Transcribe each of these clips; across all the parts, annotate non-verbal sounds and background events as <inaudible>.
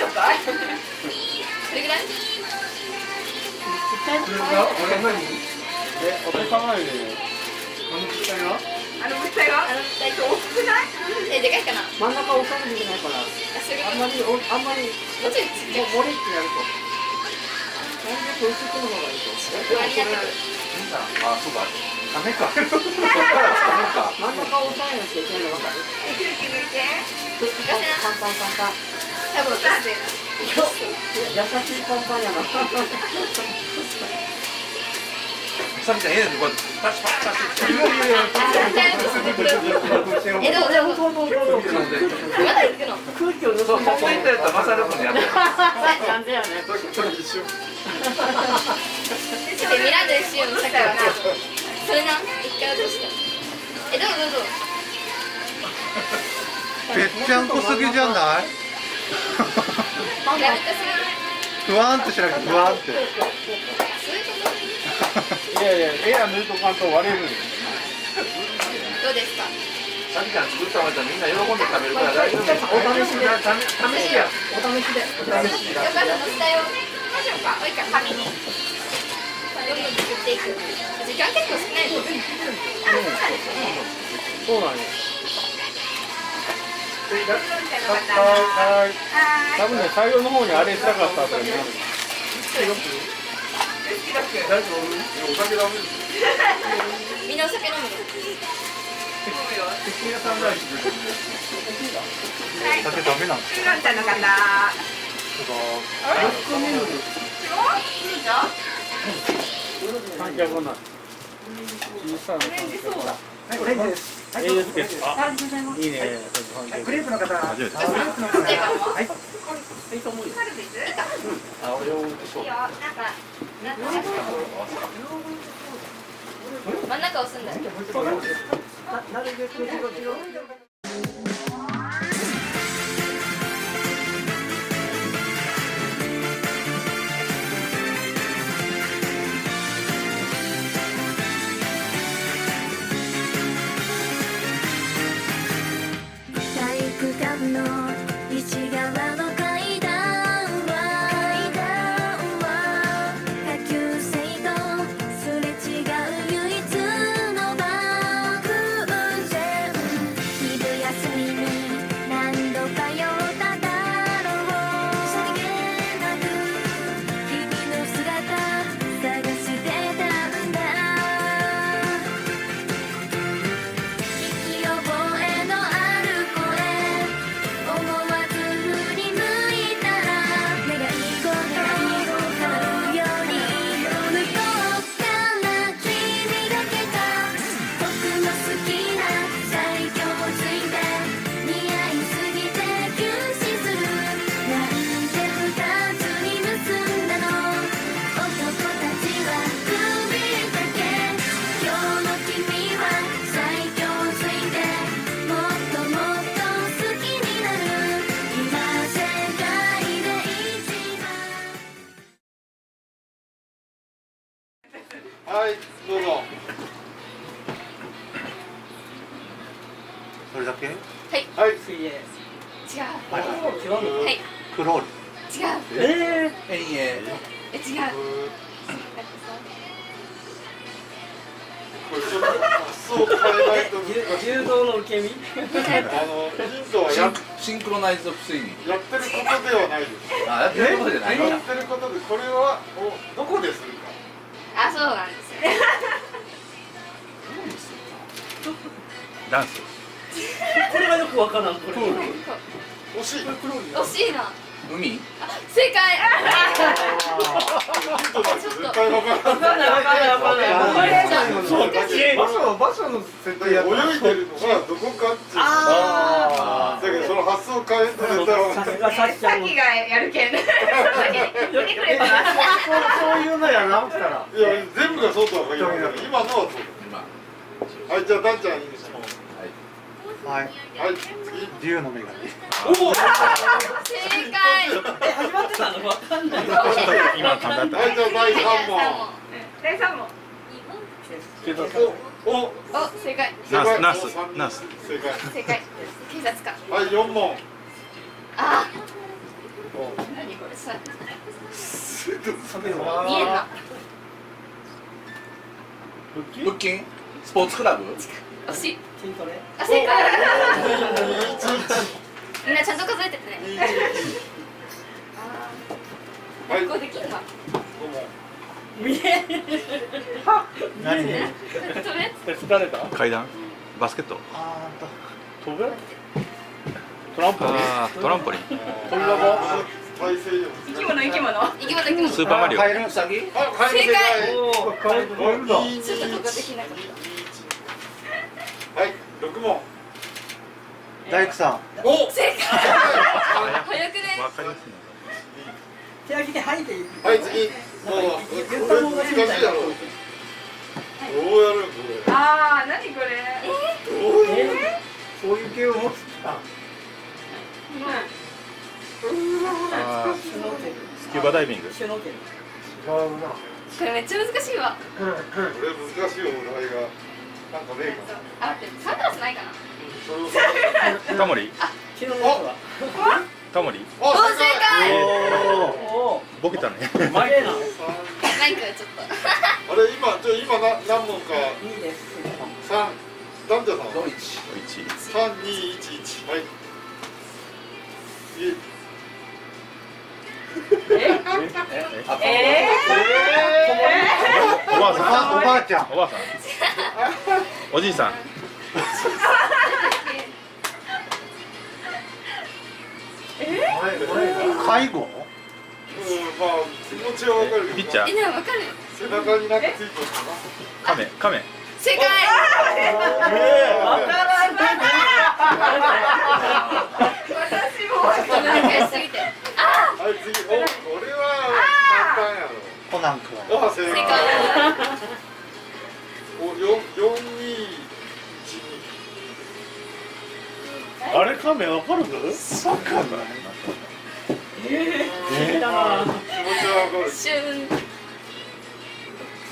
しょうかそれぐらい俺何え、お父さんはよねあのちっちゃいがあの物体があの大大きくないえでかいかな真ん中押さえなきゃいけないからあんまりあんまりもうちょいちっちゃいもう漏れってやるとなるべく薄くの方がいいと割り当てるあ、そうかダメかダメか真ん中押さえなきゃいけないの分かる空気抜いて簡単簡単多分さて優しいパンパンやなさみちゃん、ええねんこうパチパチパチってえどうどうそうそうそうそうまだ行くの空気を抜くそう、ここ行ったやつはマサル君でやってるなんでやね一緒でミラージュしようのさからなそれな一回落としたえどうぞ。どうぞぺっちゃんこすぎじゃない？不安ってしなくて不安って。そういやいや、エア塗るとかんと割れるとどうですか？さみちゃん作ったまたみんな喜んで食べるから大丈夫お試しで。試しやお試しで。お試しよかったのしたよましょうかおいか紙にどんどん作っていく時間結構少ないで。すそうなんやはい。は多分ね、最後の方にあれしたかったと思うみんなお酒飲むのテキーラサンライズはい酒ダメなのウーロン茶の方三脚な小さなオレンジソーダオレンジですええつけてあありがとうござい。ますい。い。ねクレープの方初めてクレープの方ちっちゃい。かもはい。い。い。と思うよカルビスい。い。よあ俺をそうなんかなんか真ん中押すんだよあそうなんですよ。ダンス。これがよくわからん。これ。惜しい。惜しいな海？あ正解絶対わからない。わかんないわかんないわかんないこれじゃそうだけ場所場所の設だけど泳いでるのがどこかっていう。あだけどその発想を変えると絶対わかんない。さっきが <laughs> やるけん言ってくれたなそういうのや直したらいや、全部がそうとは限らない。今のはそう。今はい、じゃあ、ダンちゃんいいですか。はいはい、次。自由の女神おお。正解え始まってたのわかんない今考えた第三問。第三問けどお、お。お正解ナスナス正解ナス正解。正解警察官はい、四問。あ何これさ見えんな腹筋スポーツクラブ？惜しい筋トレ？あ正解 <laughs> みんなちゃんと数えててね。あー学校できんわ。<laughs> 何？飛べ疲れた？階段？バスケット？あ飛べトランポリン？トランポリン。生き物生き物。行きまで行きスーパーマリオ。正解。はい、六問大工さん。お。た正解早くね。わかりやすい手上げて吐いていいはい、次言った方がいいみたい難しいやろどうやるこあー何これ。れどうやるえそういう系を持ってた？あーシュノーケルスキューバダイビング。違うなこれめっちゃ難しいわこれ難しいよ、お題が。なんかねえかな。あ待ってサングラスないかな <laughs> タモリ？タモリ？あ、お正解。おおボケたね。マイクちょっと。<laughs> あれ、今、じゃあ今な何問か。いいです。三男女さん。ドイツ。三二一一はい。いえ？おばあさんおばあちゃんおばあさんおじいさん介護うん、まあ気持ちはわかるピッチャー。えでもわかる。背中になんかついてるかカメカメ正解。私もわかい。難しすぎてあなはい、次。お、これは簡単やろ。コナン君あ、正正解。解お、四四二あれカメわかる？えだな気持ちはわかる旬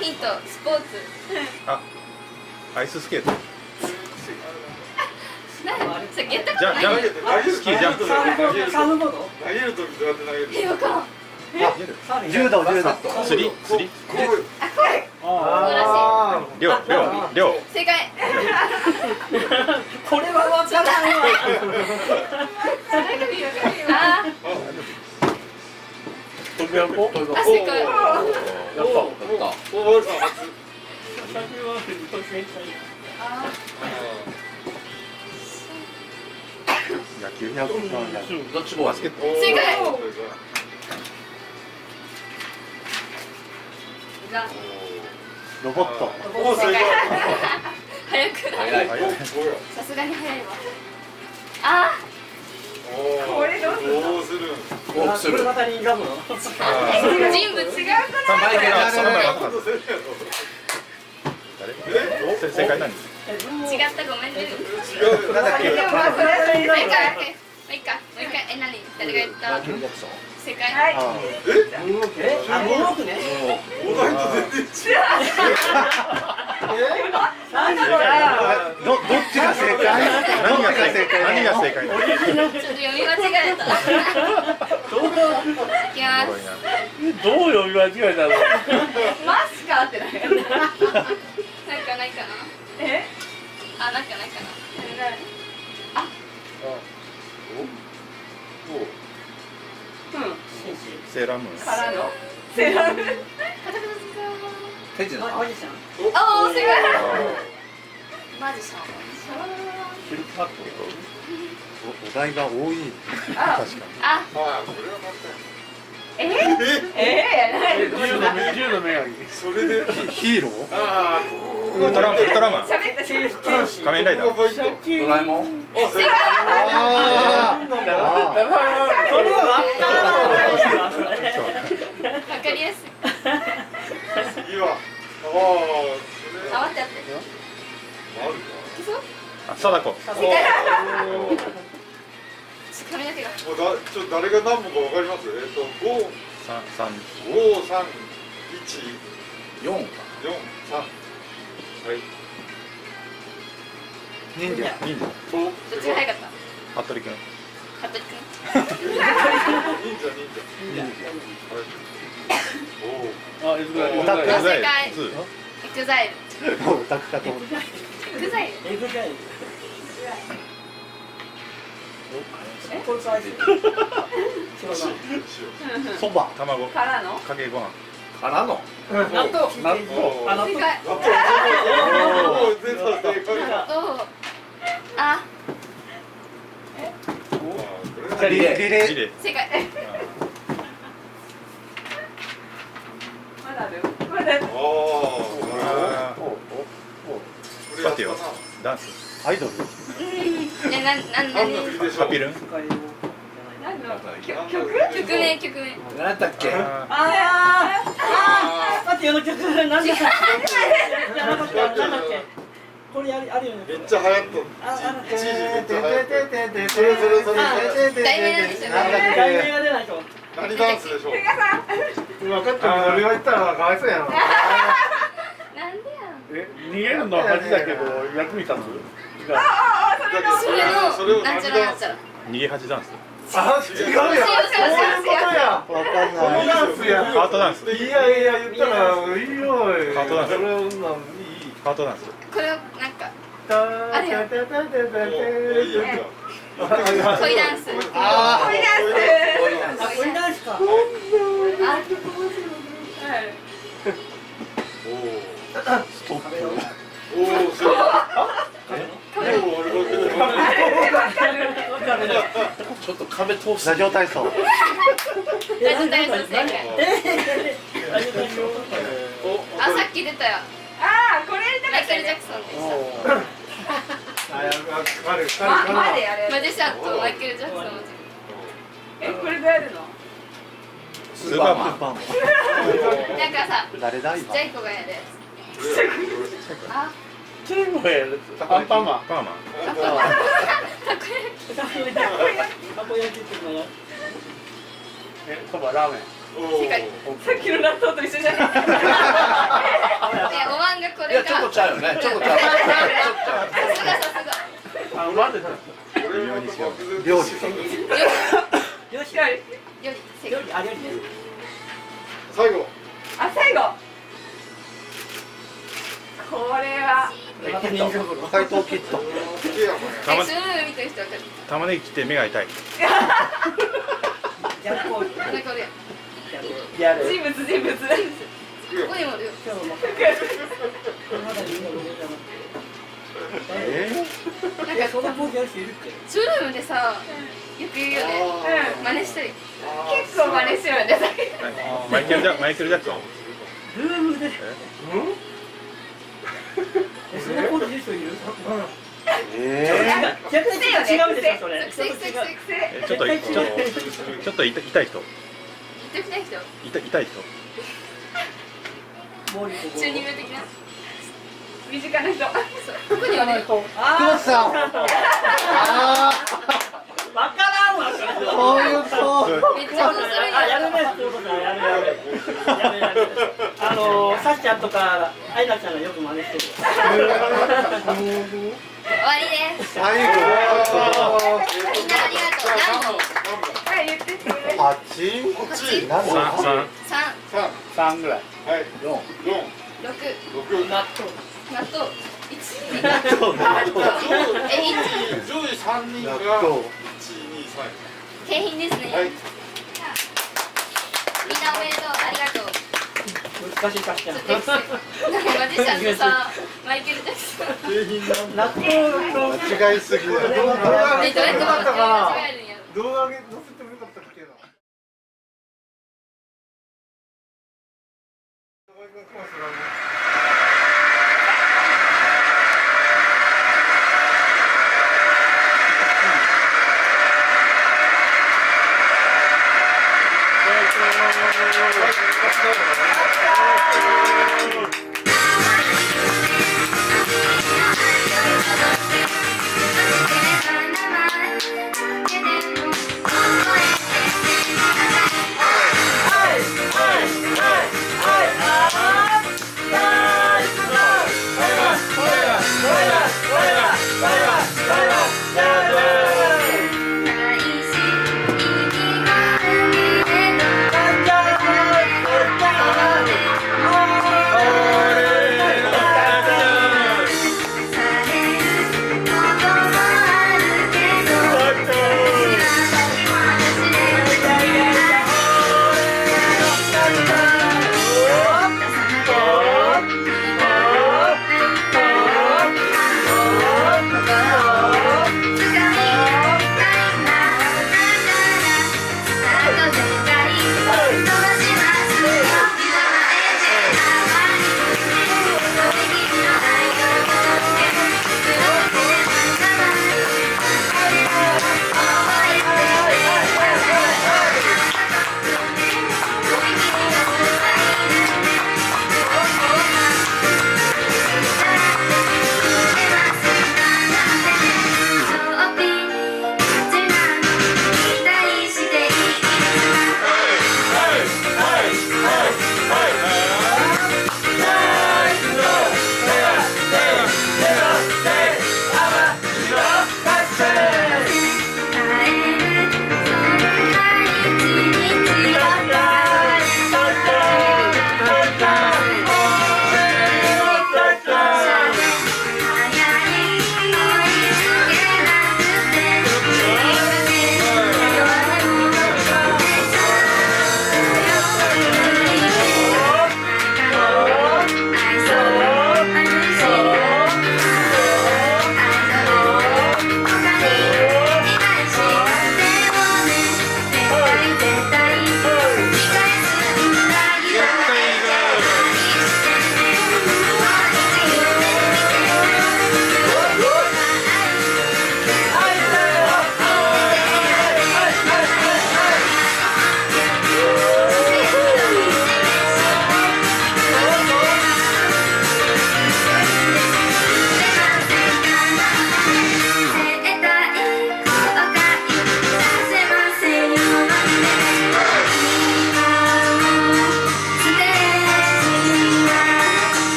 ヒントスポーツあアイススケート何さっきやったこじゃじゃとない投げて投げるスキージャンプ投げる投げるサーフボード投げるときどうやって投げるえわかん柔道柔道。釣り釣り？こうあこれありょうりょうりょう正解これはわからんわあ飛び箱あ正解やったお、お、おばあさん初野球野球の野球ドッジボールバスケットお正解ロボット。早く。早いさすがに早いわ。あおこれどうするの？どうする？んウォークする物語にガム人物違うかマイケルはその前そんな分かっことせんやろ誰せ正解何違ったごめんね。違う。よなんだっけ？もう一回もう一回え何？誰が言った？正解はい。あえ？あモノークね。お題と全然違う。何これどどっちが正解？何が正解？何が正解？ちょっと読み間違えた。いきますごいすなどう読み間違えたのマスカってないなんかないかな？え？あなんかないかなセーラームーン。からの。セーラームーン。マジシャンおおマジシャンシルクハットお題が多い。あ確かに。ああ。あ、これは簡単え？え？え？え？やない銃の目銃の目がいいそれで？ヒーロー？ああ、ウルトラウルトラマ。ン仮面ライダー。ドラえもんあーあそれはわかりやすいいいわああ、貞子。髪の毛がもうだちょっと誰が何問かわかりますえっと五三三五三一四四三はい忍者忍者どっちが早かった服部君服部君忍者忍者おおあ、えずらオタク正解ツーエグザイルもうオタクかと思ったエグザイルエグザイルそば卵からのかけご飯からの。納豆。納豆。あ納豆。あ。これリレー。リレー。リレー。正解。まだあるまだある待ってよ。ダンス。アイドル。ねなな何？ハピルン？何の曲？曲曲名曲名。何やったっけ？ああってよ。の曲何だっけじゃなかったなんだっけこれあるあるよ。ねめっちゃ流行っとああの一時めっちゃ流行っとそれそれそれ題名なんですよ。なんだっけ題名が出ないと何ダンスでしょうーさん分かったけど俺が言ったらかわいそうやななんでやえ逃げるのは恥だけど役に立つああそれのそれなんちゃらなんちゃら逃げ恥ダンスあ違う。やんそういうことやわかんこないのダンスやハートダンス。いやいや言ったらいいよハー。トダンス。それなんいいハートダンスこれをなんかああれよ恋ダンス。あ恋ダンちょっと壁通す。ラジオ体操。ラジオ体操正解あさっき出たよああこれやりたマイケル・かったねジャクソンでしたマジシャンとマイケル・ジャクソンのえこれどうやるのスーパーマンなんかさ誰だ今ちっちゃい子がやるやつあチームがやるアンパンマ。ンパーマ。ンたこ焼き。たこ焼きってのやえそばラーメンさっきの納豆と一緒じゃないえおわんがこいやちょっれか。とちゃうよねちょっとちゃうさすがさすがあまずこれまた漠然料理料理より正解料理あ料理ね最後あ最後これはまた人情風呂斎藤キッドいやたまえスムー見てる人わかる玉ねぎ切って目が痛い。人物人物こにもおるよえなんかえそのポーズやる人いるっけ？ショールームでさよく言うよね。うん。真似したり。結構真似してるんでマイケルジャマイケルジャクソン。ルームで。え？そのポーズやる人。いるえ逆に違うですよそれちょっとちょっと痛い痛い人。痛い人。中二病的な身近な人。そうここにおるよクロスさんあわからんわそう。いう。子めっちゃそう。するあやるねそう。いう。ことはやるやるやるやるあのさっちゃんとかアイナちゃんがよく真似してる終わりです最後みんなありがとう。何本はい言ってって八八何三三三三三ぐらいはい四四六六納豆一え一上位三人が納豆景品ですね、はい。みんなおめでとう。ありがとう。難しいかしらなんかマジシャンとさマイケル・ジャクソン景品納豆と間違いすぎるねどうやって間違えるんやろ動画上げ載せてもよか。ったっけな大好